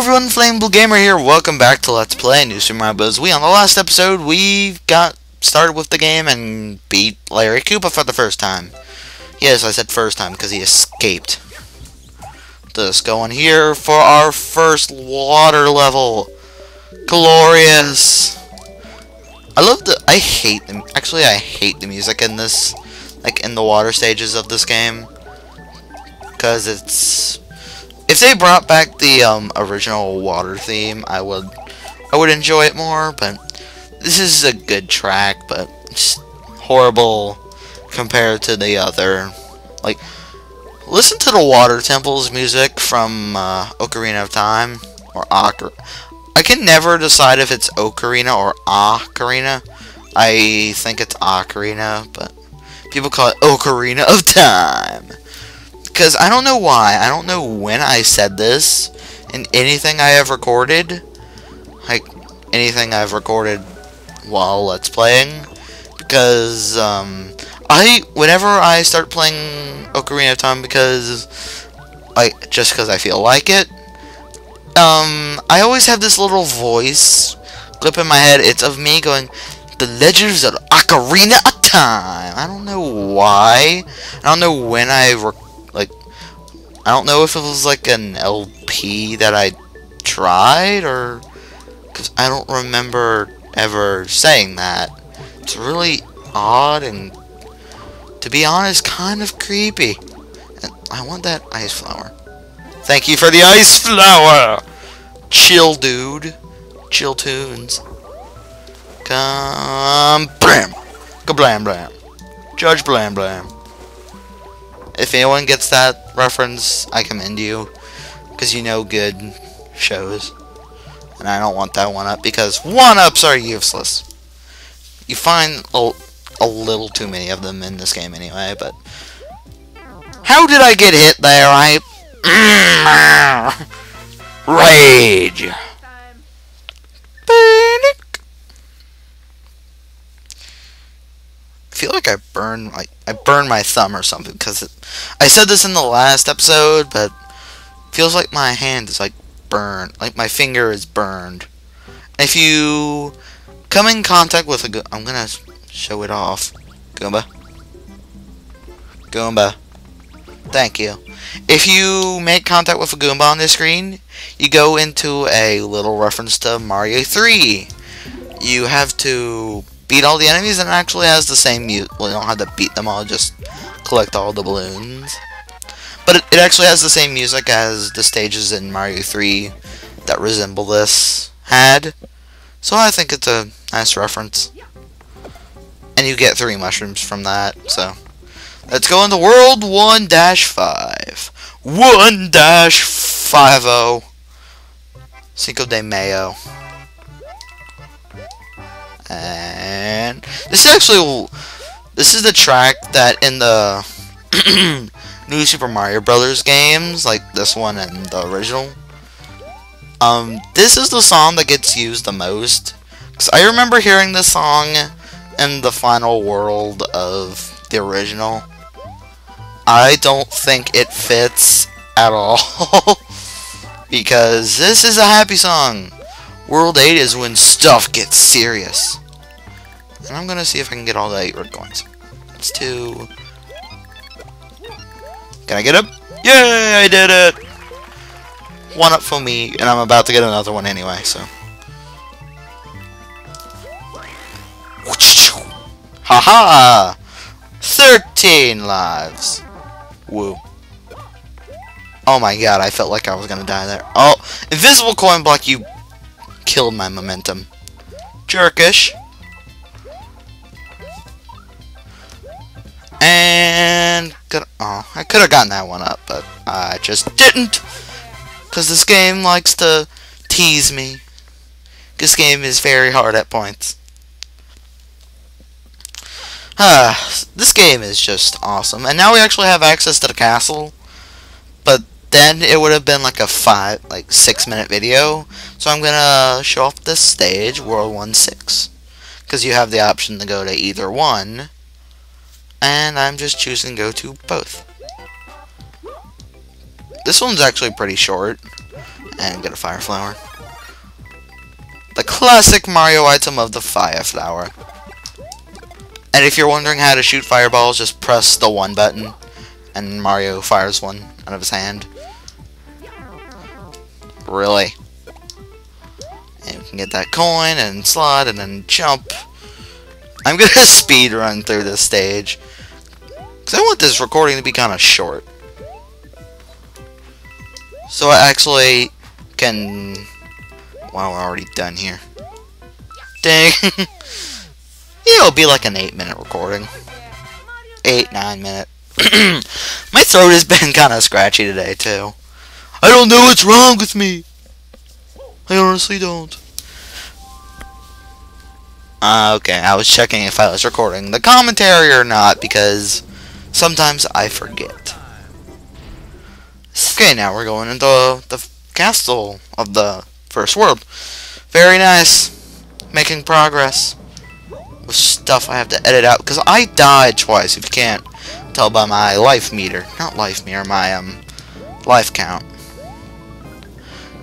everyone, Flammable Gamer here. Welcome back to Let's Play New Super Mario Bros. Wii. On the last episode, we got started with the game and beat Larry Koopa for the first time. Yes, I said first time because he escaped. Let's go on here for our first water level. Glorious. I love the. I hate them. Actually, I hate the music in this, like in the water stages of this game, because it's if they brought back the um, original water theme, I would I would enjoy it more. But this is a good track, but horrible compared to the other. Like, listen to the Water Temple's music from uh, Ocarina of Time or Ocar. I can never decide if it's Ocarina or Ocarina. I think it's Ocarina, but people call it Ocarina of Time. Because I don't know why. I don't know when I said this in anything I have recorded. Like, anything I've recorded while Let's Playing. Because, um, I, whenever I start playing Ocarina of Time because, I, just because I feel like it, um, I always have this little voice clip in my head. It's of me going, The Legends of Ocarina of Time. I don't know why. I don't know when I I don't know if it was like an LP that I tried or because I don't remember ever saying that. It's really odd and to be honest kind of creepy. And I want that ice flower. Thank you for the ice flower. Chill dude. Chill tunes. Come blam. Kablam blam. Judge blam blam. If anyone gets that reference, I commend you. Because you know good shows. And I don't want that one up because one-ups are useless. You find a, a little too many of them in this game anyway, but... How did I get hit there? I... Mm, rage! Feel like I burned like I burned my thumb or something because I said this in the last episode, but feels like my hand is like burned, like my finger is burned. If you come in contact with a, I'm gonna show it off, Goomba, Goomba. Thank you. If you make contact with a Goomba on this screen, you go into a little reference to Mario 3. You have to beat all the enemies and it actually has the same mute. Well, you don't have to beat them all, just collect all the balloons. But it, it actually has the same music as the stages in Mario 3 that resemble this had. So I think it's a nice reference. And you get three mushrooms from that, so. Let's go into World 1-5. 1-50. Cinco de Mayo. And this is actually this is the track that in the new Super Mario Brothers games, like this one and the original. Um, this is the song that gets used the most. Cause I remember hearing this song in the final world of the original. I don't think it fits at all. because this is a happy song. World 8 is when stuff gets serious. And I'm gonna see if I can get all the 8 red coins. Let's do... Can I get up? Yay, I did it! One up for me, and I'm about to get another one anyway, so... Haha! -ha! 13 lives! Woo. Oh my god, I felt like I was gonna die there. Oh, invisible coin block, you killed my momentum. Jerkish. And oh, I could have gotten that one up, but I just didn't. Because this game likes to tease me. This game is very hard at points. Ah, this game is just awesome. And now we actually have access to the castle. But then it would have been like a five, like six minute video. So I'm gonna show off this stage, World 1-6. Because you have the option to go to either one. And I'm just choosing to go to both. This one's actually pretty short. and get a fire flower. The classic Mario item of the fire flower. And if you're wondering how to shoot fireballs, just press the one button and Mario fires one out of his hand. Really. And we can get that coin and slide and then jump. I'm gonna speed run through this stage. Because I want this recording to be kind of short. So I actually can... Wow, we're already done here. Dang. It'll be like an 8 minute recording. 8, 9 minute. My throat has been kind of scratchy today, too. I don't know what's wrong with me. I honestly don't. Uh, okay, I was checking if I was recording the commentary or not, because sometimes I forget. Okay, now we're going into the castle of the first world. Very nice. Making progress. With stuff I have to edit out, because I died twice, if you can't tell by my life meter. Not life meter, my, um, life count.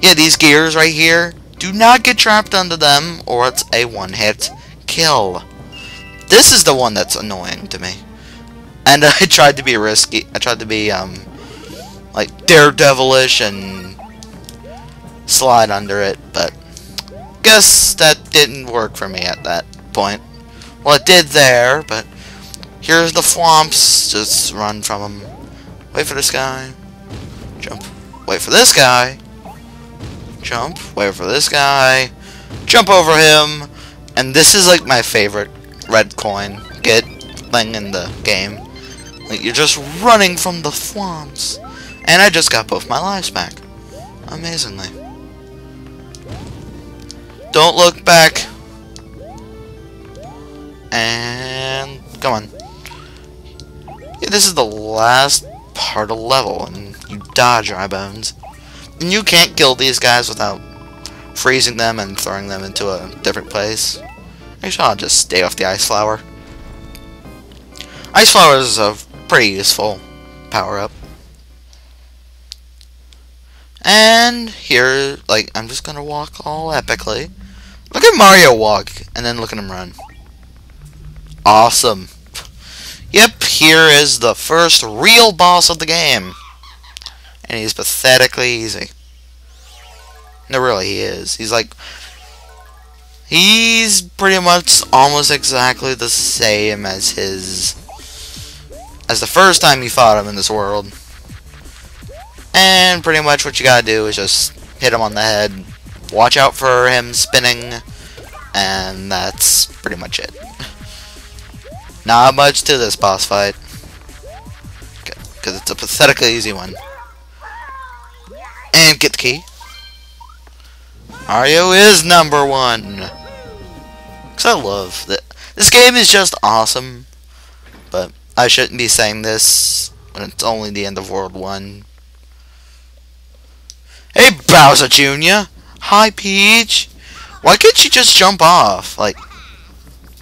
Yeah, these gears right here, do not get trapped under them, or it's a one-hit kill. This is the one that's annoying to me. And I tried to be risky. I tried to be, um, like, daredevilish and slide under it, but guess that didn't work for me at that point. Well, it did there, but here's the Thwomps. Just run from them. Wait for this guy. Jump. Wait for this guy. Jump. Wait for this guy. Jump over him. And this is like my favorite red coin get thing in the game. Like you're just running from the Thwomps. And I just got both my lives back. Amazingly. Don't look back. And come on. Yeah, this is the last part of level, and you dodge dry bones. And you can't kill these guys without freezing them and throwing them into a different place. Actually, I'll just stay off the ice flower. Ice flower is a pretty useful power-up. And here, like, I'm just gonna walk all epically. Look at Mario walk, and then look at him run. Awesome. Yep, here is the first real boss of the game. And he's pathetically easy. No, really, he is. He's like... He's pretty much almost exactly the same as his... As the first time you fought him in this world. And pretty much what you gotta do is just hit him on the head. Watch out for him spinning. And that's pretty much it. Not much to this boss fight. Because it's a pathetically easy one. And get the key. Mario is number one. Because I love that. This game is just awesome. But I shouldn't be saying this when it's only the end of World 1. Hey, Bowser Jr. Hi, Peach. Why can't she just jump off? Like,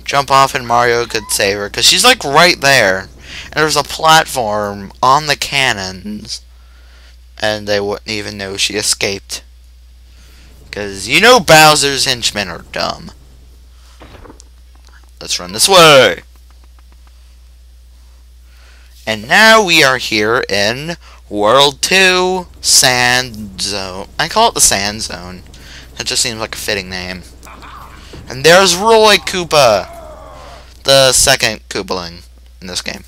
jump off and Mario could save her. Because she's, like, right there. And there's a platform on the cannons. And they wouldn't even know she escaped. Because you know Bowser's henchmen are dumb. Let's run this way. And now we are here in World 2 Sand Zone. I call it the Sand Zone. It just seems like a fitting name. And there's Roy Koopa. The second Koopaling in this game.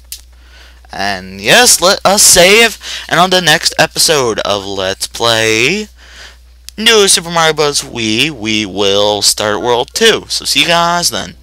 And yes, let us save. And on the next episode of Let's Play New Super Mario Bros. Wii, we will start World 2. So see you guys then.